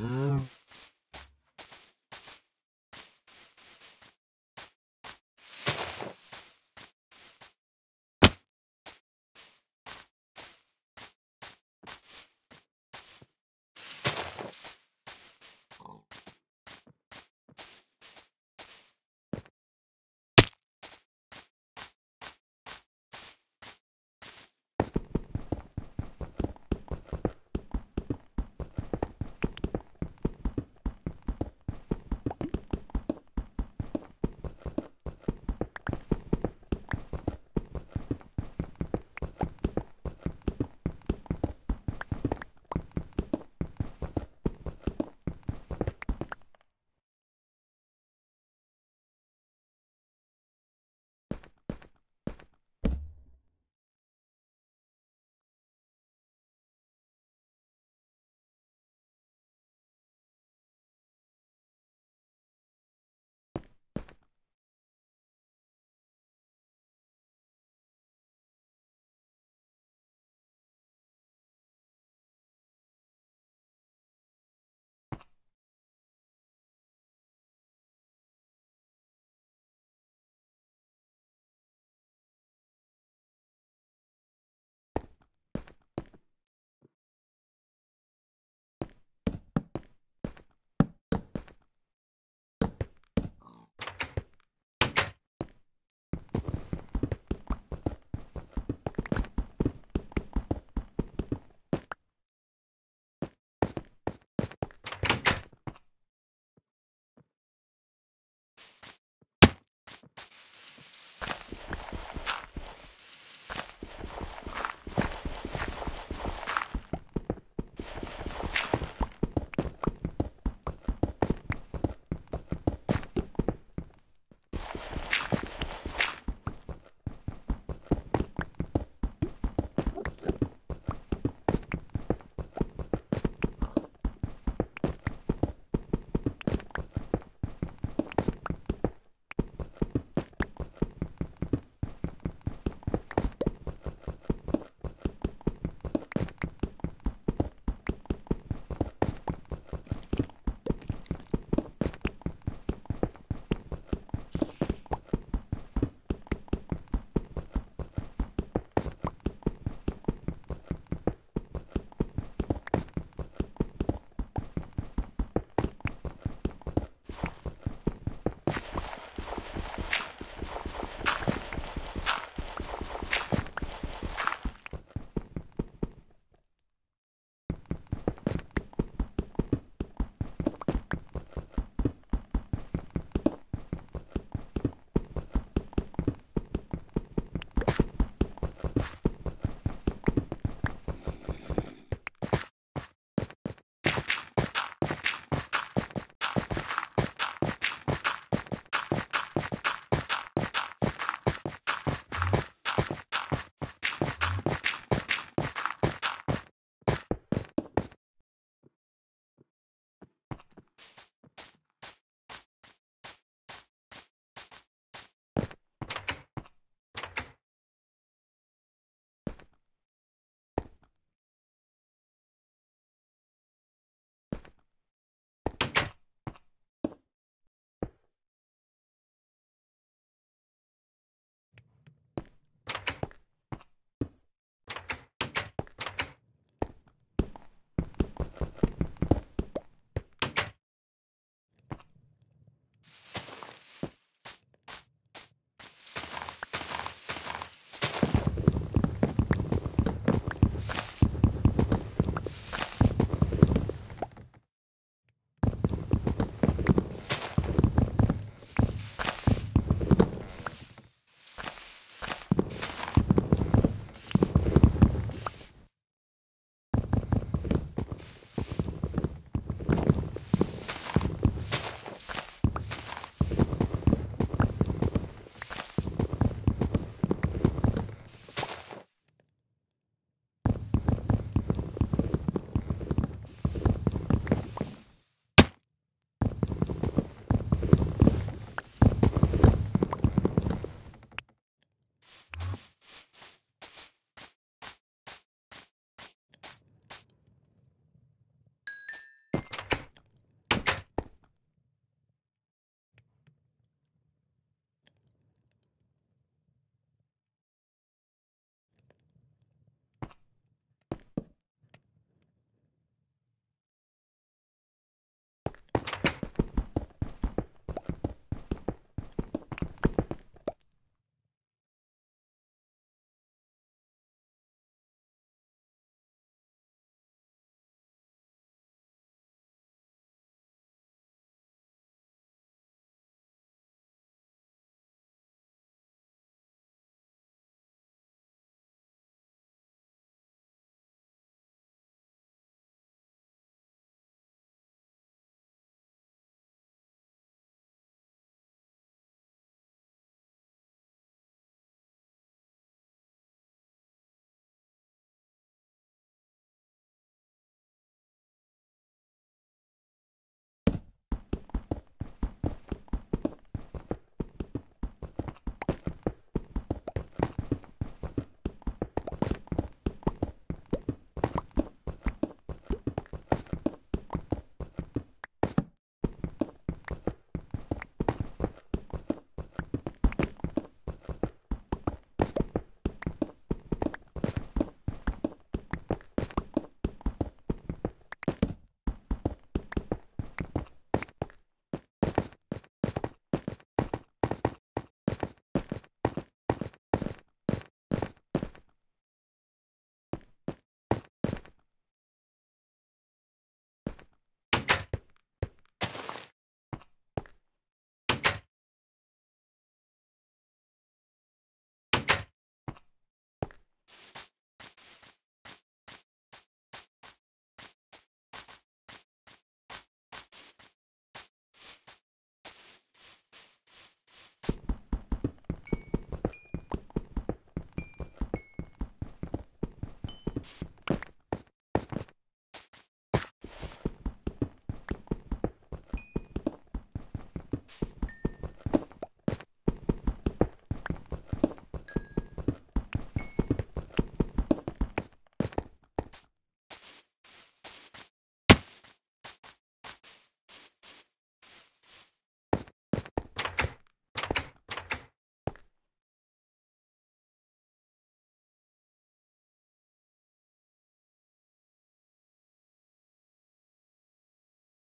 Mm-hmm.